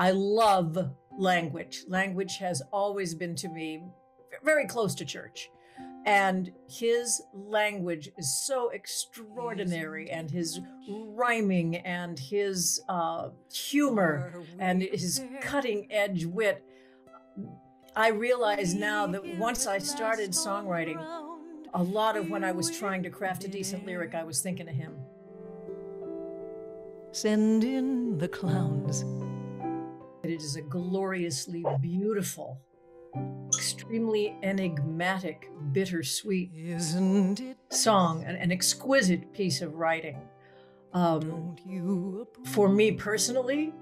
I love language. Language has always been to me very close to church. And his language is so extraordinary, and his rhyming, and his uh, humor, and his cutting edge wit. I realize now that once I started songwriting, a lot of when I was trying to craft a decent lyric, I was thinking of him. Send in the clowns. It is a gloriously beautiful, extremely enigmatic, bittersweet Isn't it? song, an, an exquisite piece of writing. Um, for me personally,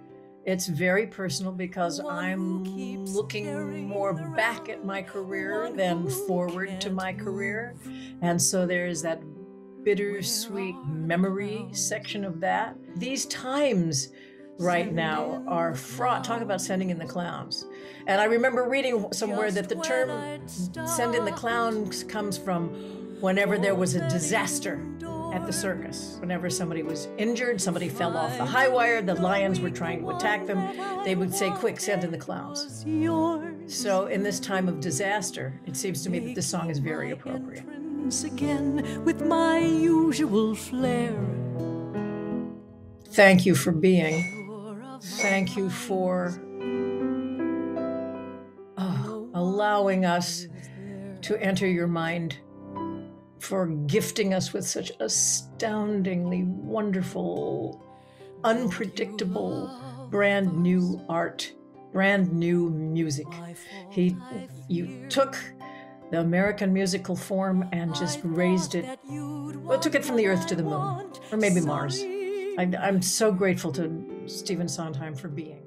it's very personal because I'm looking more back at my career than forward to my career. And so there's that bittersweet Where are the memory section of that. These times right now are fraught. Talk about sending in the clowns. And I remember reading somewhere that the term send in the clowns comes from whenever there was a disaster at the circus. Whenever somebody was injured, somebody fell off the high wire, the lions were trying to attack them, they would say, Quick, send in the clowns. So, in this time of disaster, it seems to me that this song is very appropriate. Again with my usual flair. Thank you for being. Thank you for oh, allowing us to enter your mind, for gifting us with such astoundingly wonderful, unpredictable, brand new art, brand new music. He, you took the American musical form and just raised it, well, took it from the earth to the moon, or maybe Mars. I, I'm so grateful to Stephen Sondheim for being.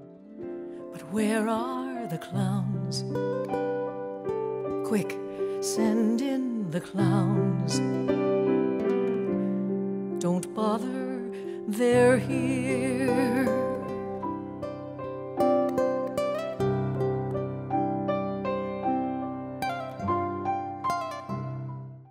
But where are the clowns? Quick, send in the clowns. Don't bother, they're here